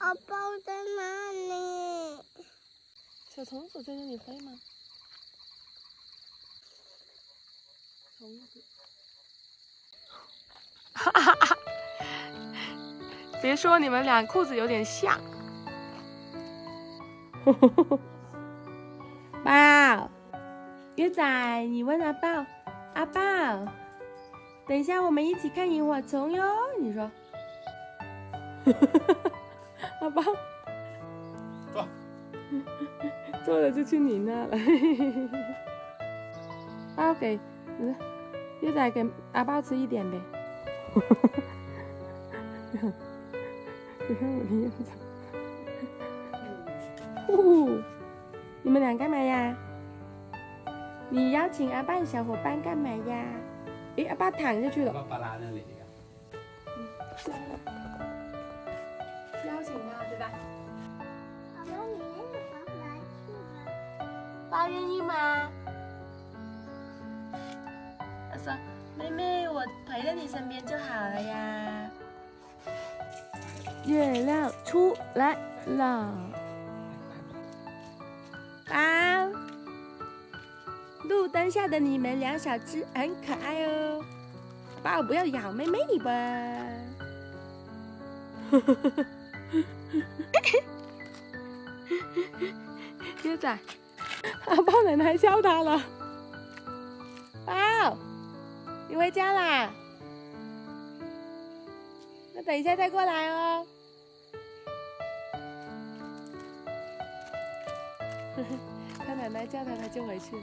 阿宝在哪里？小虫子在那里飞吗？虫子。哈哈哈！别说你们俩裤子有点像。宝，月仔，你问阿宝，阿宝，等一下我们一起看萤火虫哟。你说，阿宝，坐，坐了就去你那了。包 给，月仔给阿宝吃一点呗。你看我的样子。呼，你们俩干嘛呀？你邀请阿爸小伙伴干嘛呀？诶，阿爸躺下去了。巴拉那里吧？宝宝，你愿意和来去吗？爸愿意吗？他说：“妹妹，我陪在你身边就好了呀。”月亮出来了。啊，路灯下的你们两小只很可爱哦。爸，不要咬妹妹吧。优仔，阿豹奶奶叫他了。宝，你回家啦？那等一下再过来哦。他奶奶叫他，他就回去了。